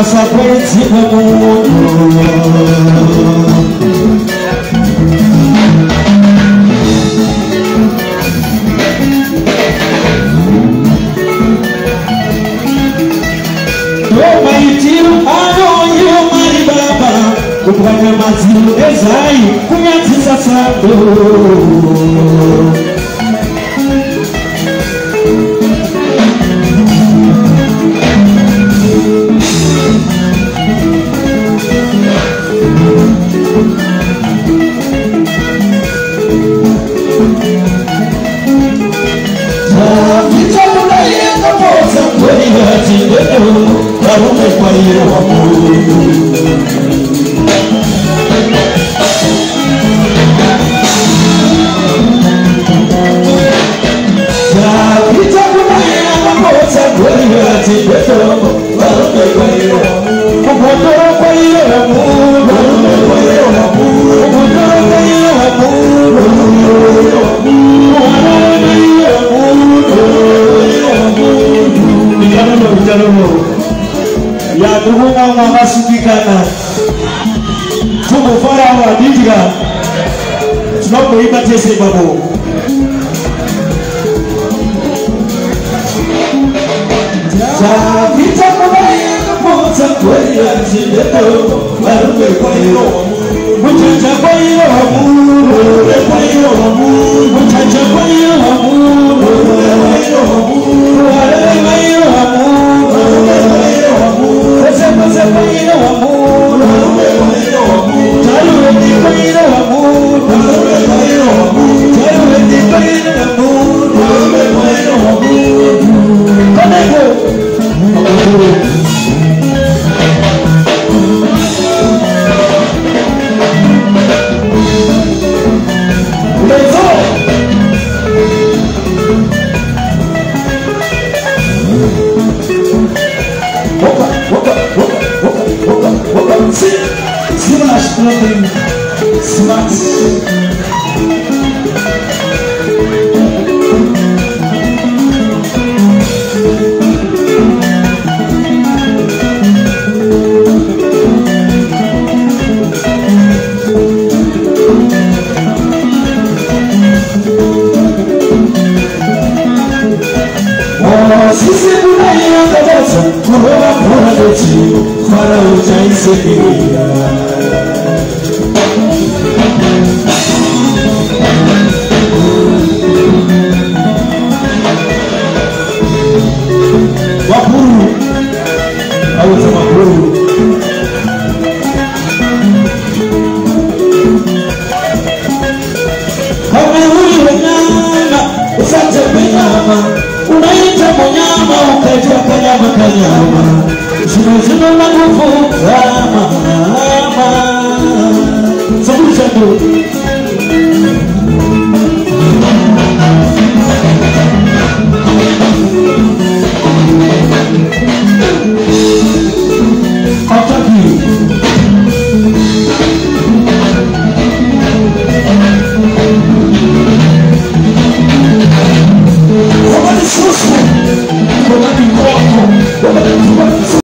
passa por cima do mundo O maritiro, aonde o maribaba O programa de desai, cunhado safado companheiro, para o meu companheiro amor. kubungama masindikana tungofarawo adidya tinogoimba tese maboko zvavitakuvainopodza kweyanzindeo varume kwairo kuchinja kwairo hamurure Smart. sisi tunaiangaza kuroba kora lechi fara utaisaidia ayé tí wọn kúrò yìí. ọmọ ìwúyẹ nyama ìsàtẹ mi nyama unayi tẹ mo nyama ọkẹjọ kẹnyama kẹnyama ìsìnàjìnà ńlá kò fún yàmà yàmà sọfún ìṣẹ́jú.